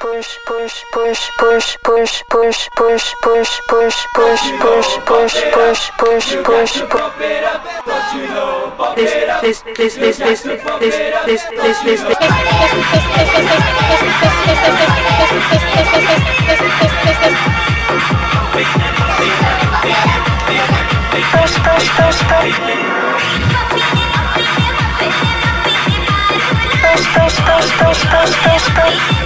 push push push push push push push push push push push push push push push push this this this this this this this this this push push push push push push push push push push